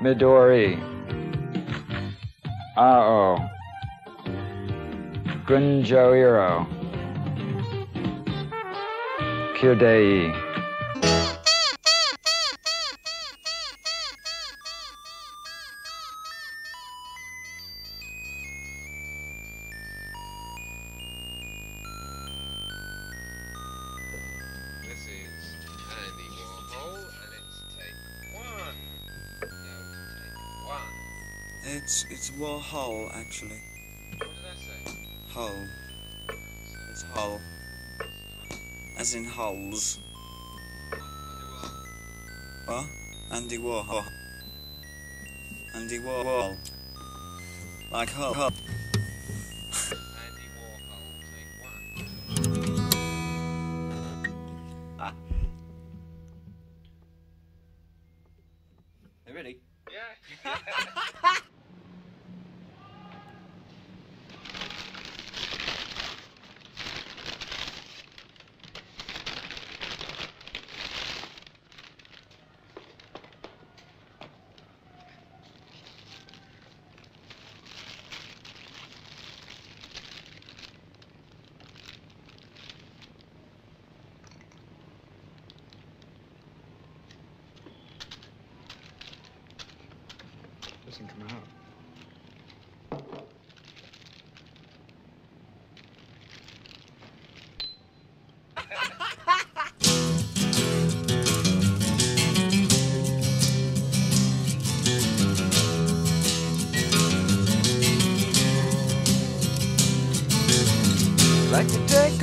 Midori. Ao. Gunjoiro. Kyodei. Actually. What did I say? Hull. It's Hull. As in hulls. What? Andy Warhol. Andy Warhol. Like Hull. Hull.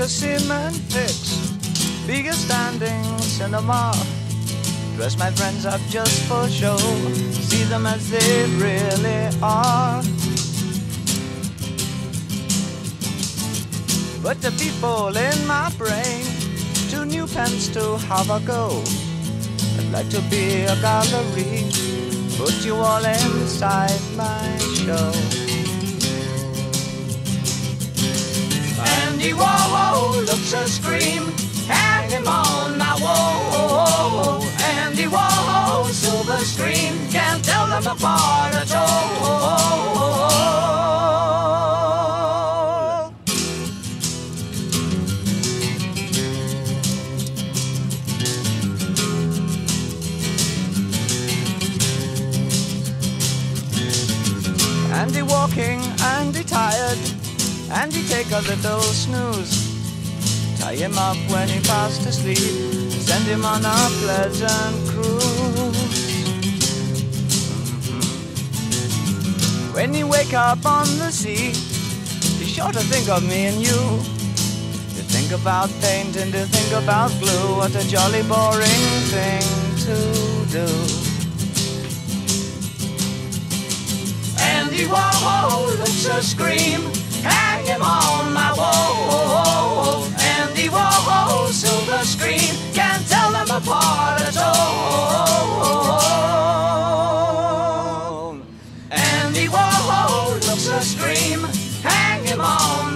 Cement be a standing cinema. Dress my friends up just for show, see them as they really are. But the people in my brain, two new pens to have a go. I'd like to be a gallery, put you all inside my show. Andy Warhol looks a scream, hang him on my wall. Andy Warhol, silver screen, can't tell them apart at all. Andy walking, Andy tired, Andy take a little snooze. Tie him up when he fast asleep, send him on a pleasant cruise. Mm-hmm. When you wake up on the sea, be sure to think of me and you. To think about paint and to think about glue, what a jolly boring thing to do. Andy Warhol a scream, hang him on my wall. Andy Warhol, silver screen, can't tell them apart at all. Andy Warhol looks a scream, hang him on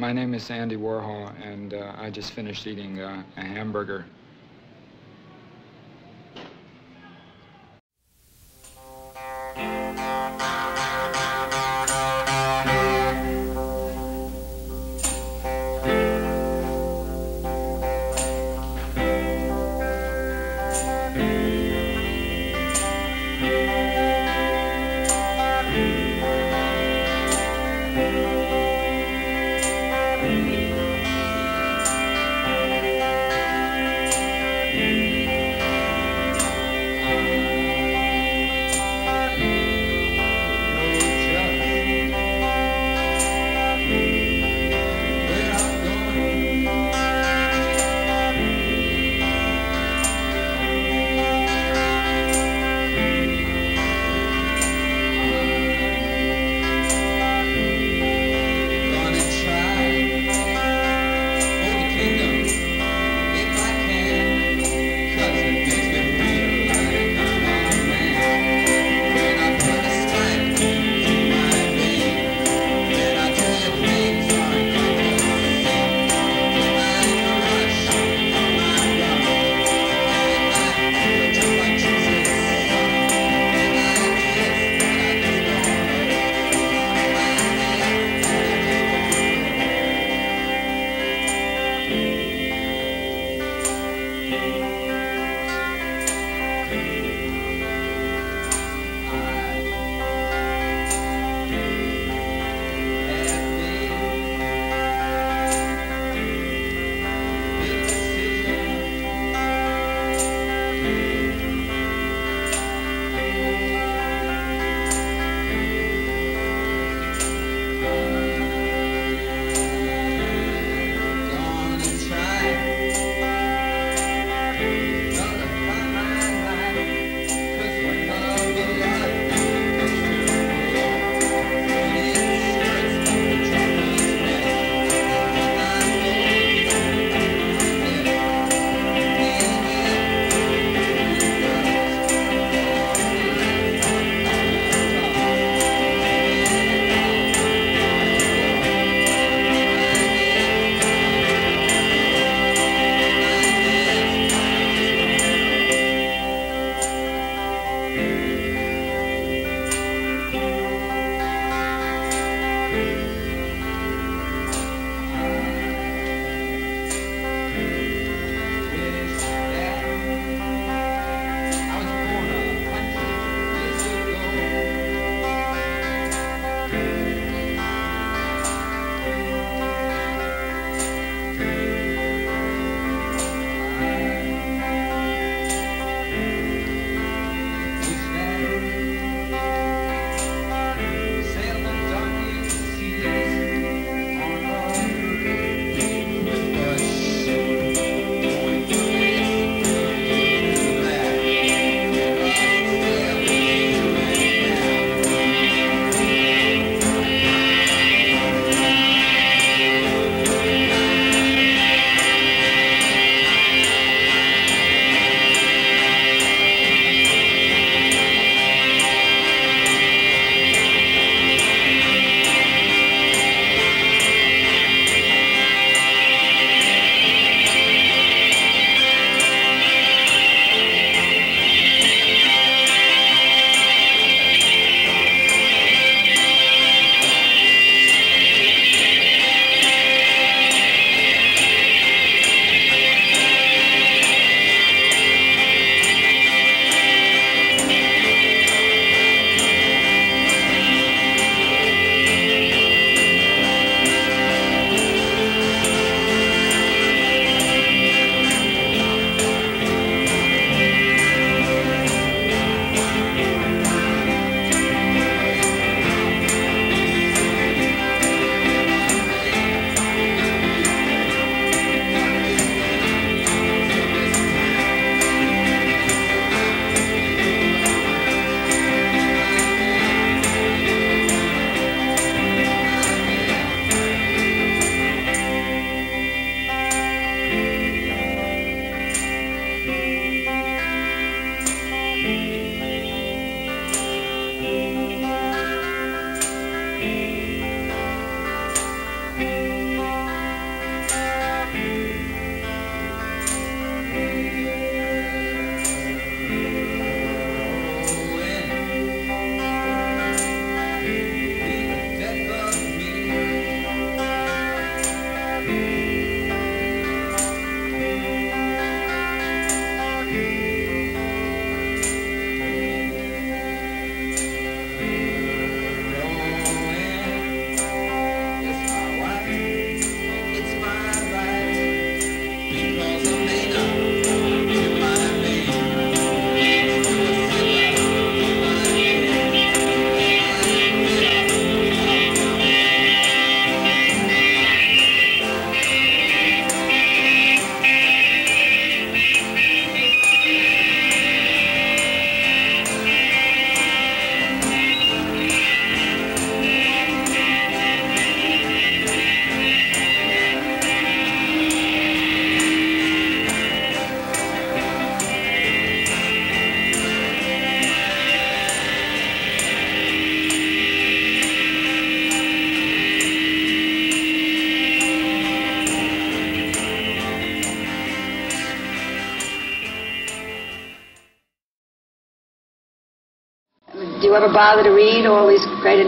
my name is Andy Warhol, and uh, I just finished eating uh, a hamburger.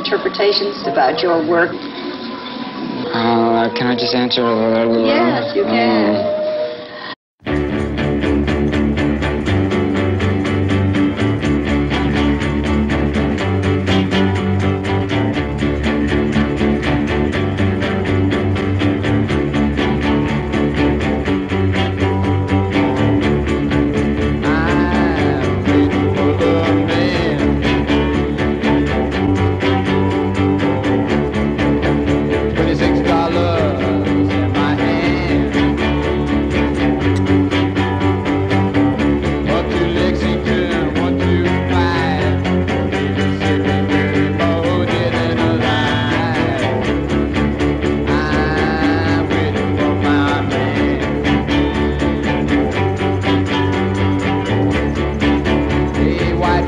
interpretations about your work? Uh, can I just answer? Yes, you can. Um,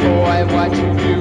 boy, what you do.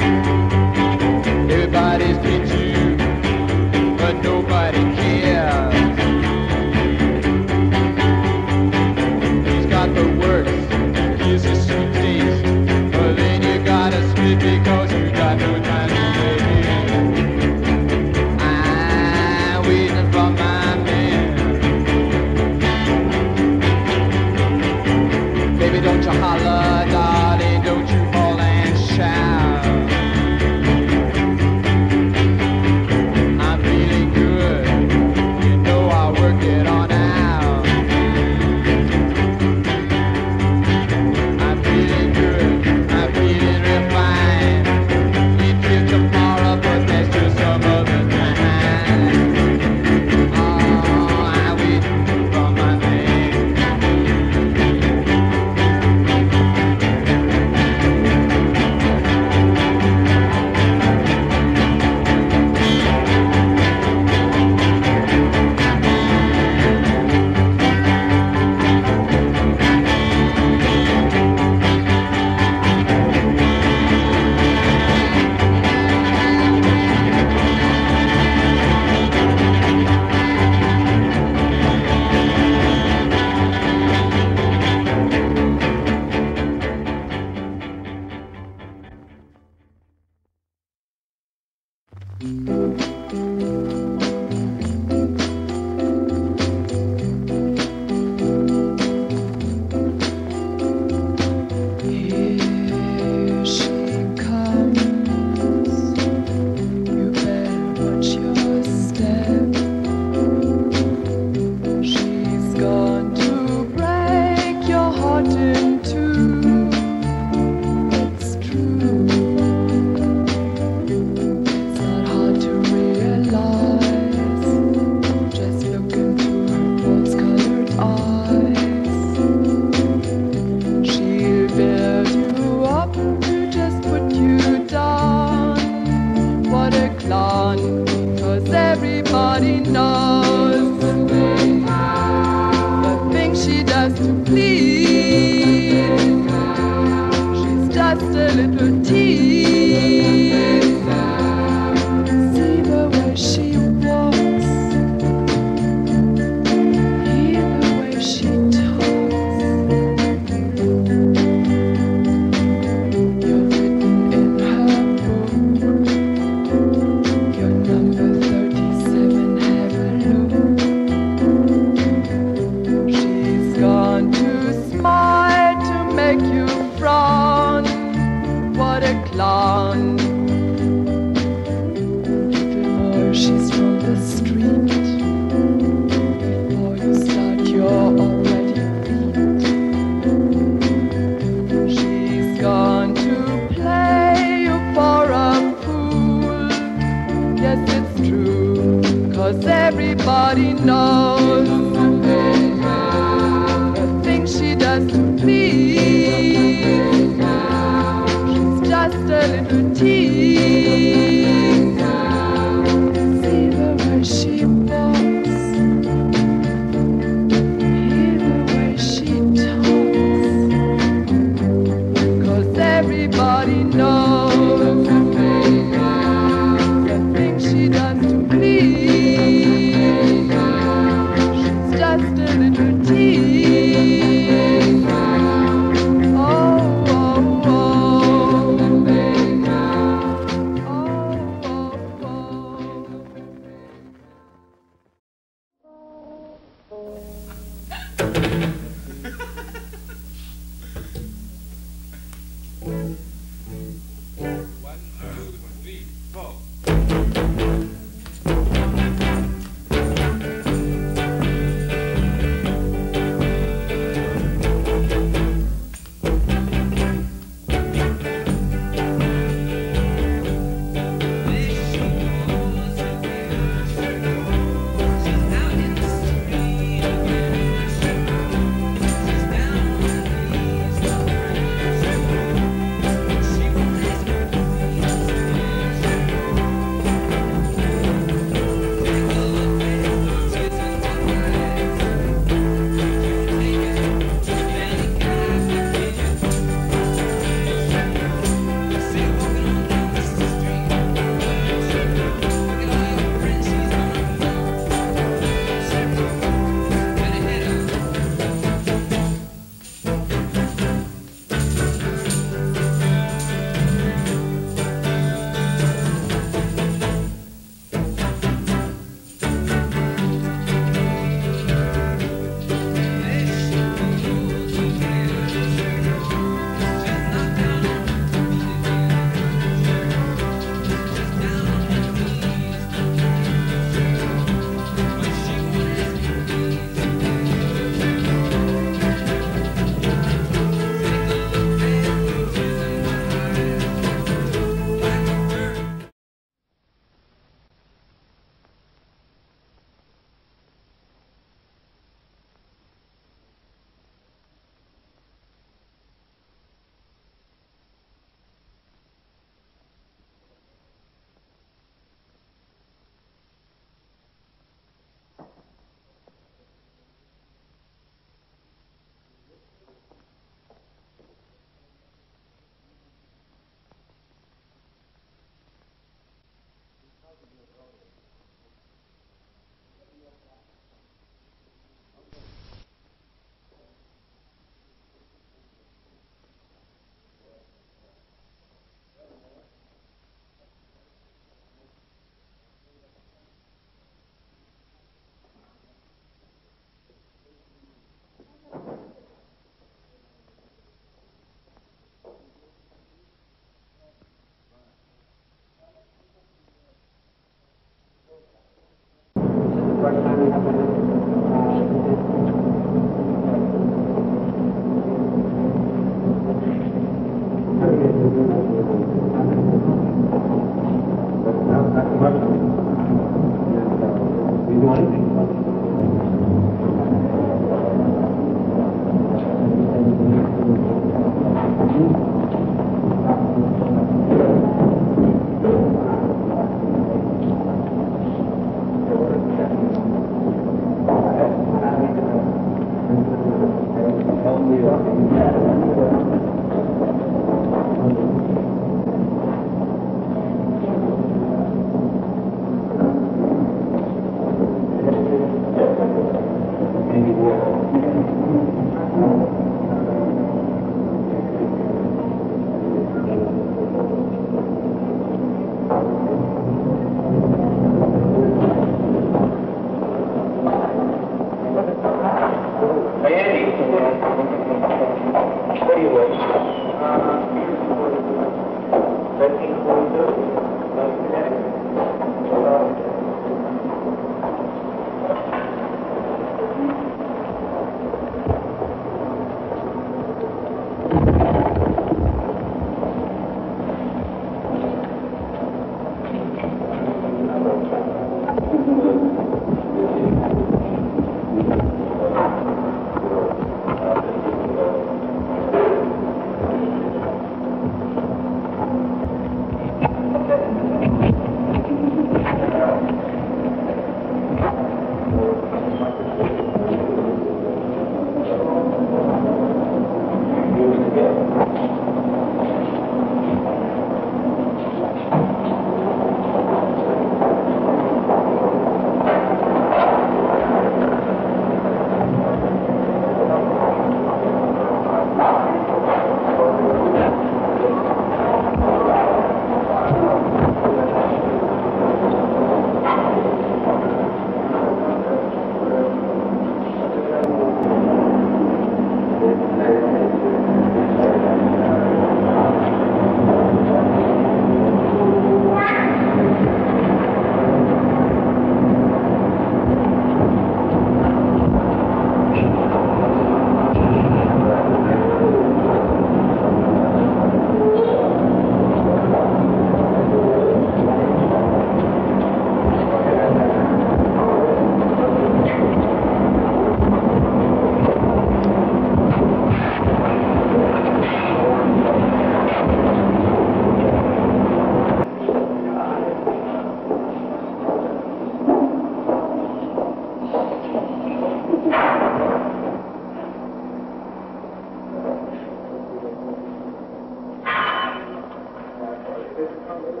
We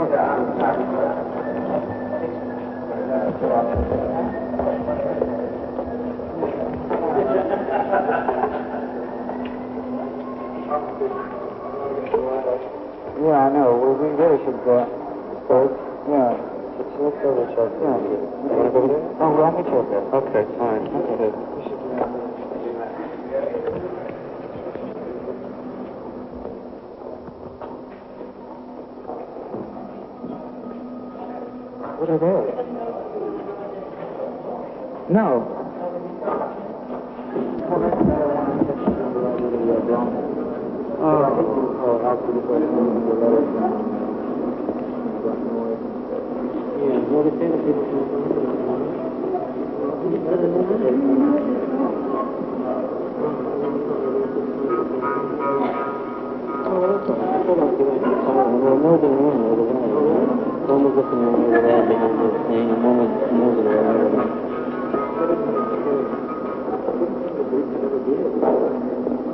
Yeah, I know. We, we really should go. Both? Yeah. Let's look over the chart. Yeah. You want oh, to go there? Oh, well, I'll meet you. Okay, fine. Okay. We should What are those? No. Oh. don't look at the moon over there because the thing, the moon is moving around.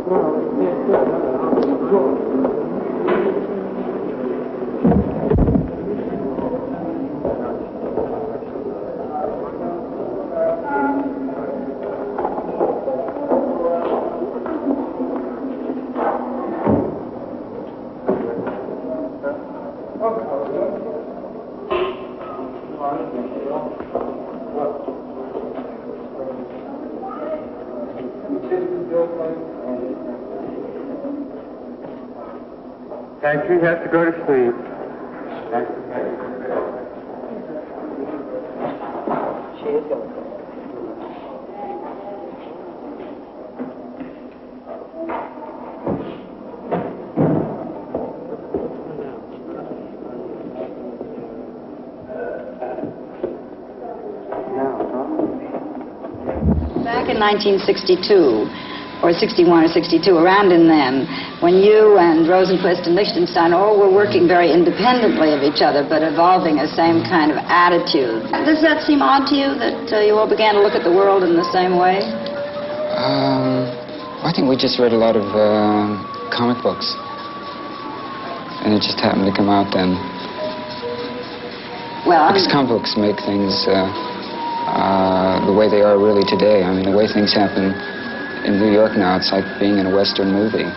No, it's not. Factory has to go to sleep. Back in 1962, or 61 or 62, around in then, when you and Rosenquist and Lichtenstein all were working very independently of each other, but evolving a same kind of attitude. Does that seem odd to you that uh, you all began to look at the world in the same way? Um, I think we just read a lot of uh, comic books. And it just happened to come out then. Well, Because comic books make things uh, uh, the way they are really today. I mean, the way things happen in New York now, it's like being in a Western movie.